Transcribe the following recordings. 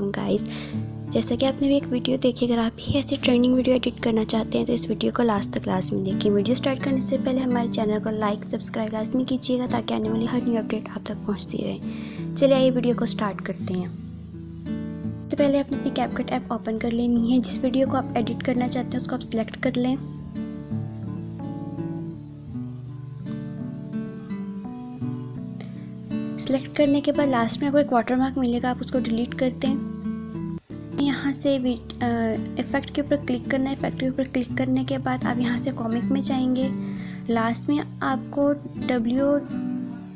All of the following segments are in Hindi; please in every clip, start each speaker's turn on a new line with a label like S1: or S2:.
S1: गाइस जैसा कि आपने भी एक वीडियो देखी, अगर आप भी ऐसी ट्रेंडिंग वीडियो एडिट करना चाहते हैं तो इस वीडियो को लास्ट तक क्लास में देखिए वीडियो स्टार्ट करने से पहले हमारे चैनल को लाइक सब्सक्राइब लाजमी कीजिएगा, ताकि आने वाली हर न्यू अपडेट आप तक पहुँचती रहे। चलिए आइए वीडियो को स्टार्ट करते हैं। सबसे पहले आपने अपनी कैपकट ऐप ओपन कर लेनी है। जिस वीडियो को आप एडिट करना चाहते हैं, उसको आप सिलेक्ट कर लें। सेलेक्ट करने के बाद लास्ट में आपको एक वाटर मार्क मिलेगा, आप उसको डिलीट करते हैं। यहाँ से इफ़ेक्ट के ऊपर क्लिक करना है। इफ़ेक्ट के ऊपर क्लिक करने के बाद आप यहाँ से कॉमिक में जाएँगे। लास्ट में आपको डब्ल्यू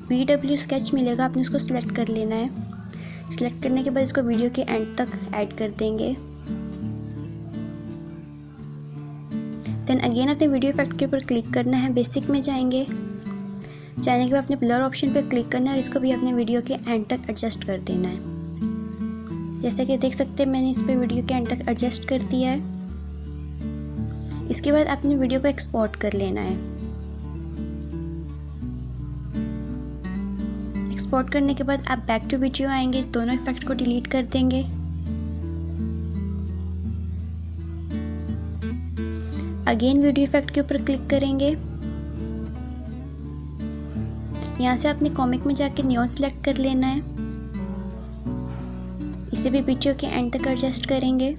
S1: वी डब्ल्यू स्केच मिलेगा, आपने उसको सिलेक्ट कर लेना है। सिलेक्ट करने के बाद इसको वीडियो के एंड तक ऐड कर देंगे। देन अगेन अपने वीडियो इफ़ेक्ट के ऊपर क्लिक करना है। बेसिक में जाएँगे। जाने के बाद अपने ब्लर ऑप्शन पर क्लिक करना है और इसको भी अपने वीडियो के एंड तक एडजस्ट कर देना है। जैसे कि देख सकते हैं, मैंने इस पर वीडियो के एंड तक एडजस्ट कर दिया है। इसके बाद अपने वीडियो को एक्सपोर्ट कर लेना है। एक्सपोर्ट करने के बाद आप बैक टू वीडियो आएँगे, दोनों इफ़ेक्ट को डिलीट कर देंगे। अगेन वीडियो इफ़ेक्ट के ऊपर क्लिक करेंगे। यहाँ से आपने कॉमिक में जाके न्योन सेलेक्ट कर लेना है। इसे भी वीडियो के एंड तक एडजस्ट करेंगे।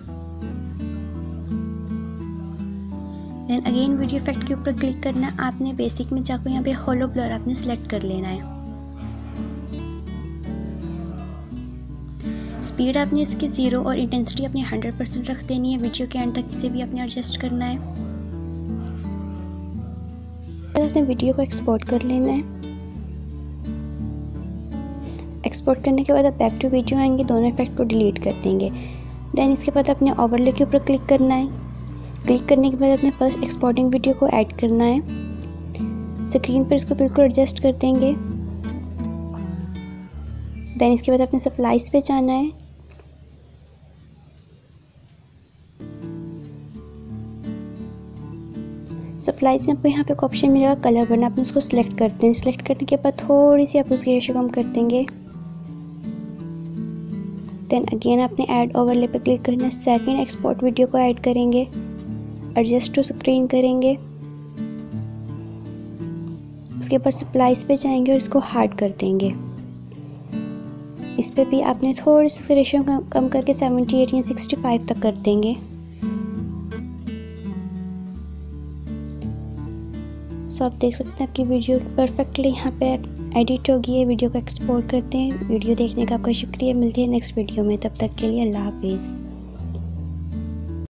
S1: देन अगेन वीडियो इफ़ेक्ट के ऊपर क्लिक करना, आपने बेसिक में जाकर यहाँ पे होलो ब्लर आपने सेलेक्ट कर लेना है। स्पीड आपने इसकी ज़ीरो और इंटेंसिटी अपनी हंड्रेड परसेंट रख देनी है। वीडियो के एंड तक इसे भी आपने एडजस्ट करना है। अपने वीडियो को एक्सपोर्ट कर लेना है। एक्सपोर्ट करने के बाद आप बैक टू वीडियो आएँगे, दोनों इफ़ेक्ट को डिलीट कर देंगे। देन इसके बाद अपने ओवरले के ऊपर क्लिक करना है। क्लिक करने के बाद अपने फ़र्स्ट एक्सपोर्टिंग वीडियो को ऐड करना है। स्क्रीन पर इसको बिल्कुल एडजस्ट कर देंगे। देन इसके बाद अपने सप्लाइज पे जाना है। सप्लाइज में आपको यहाँ पे एक ऑप्शन मिलेगा कलर बना आपने उसको सिलेक्ट करते हैं सिलेक्ट करने के बाद थोड़ी सी आप उसकी रेशो कम कर देंगे। देन अगेन आपने ऐड ओवरले पे क्लिक करना सेकंड एक्सपोर्ट वीडियो को ऐड करेंगे। एडजस्ट टू स्क्रीन करेंगे। उसके बाद सप्लाइज पे जाएँगे और इसको हार्ड कर देंगे। इस पर भी आपने थोड़ी सी रेशियो कम करके सेवेंटी एट या सिक्सटी फाइव तक कर देंगे। सो आप देख सकते हैं आपकी वीडियो परफेक्टली यहाँ पे एडिट होगी है, वीडियो को एक्सपोर्ट करते हैं। वीडियो देखने का आपका शुक्रिया, मिलती है नेक्स्ट वीडियो में। तब तक के लिए अल्लाह हाफिज़।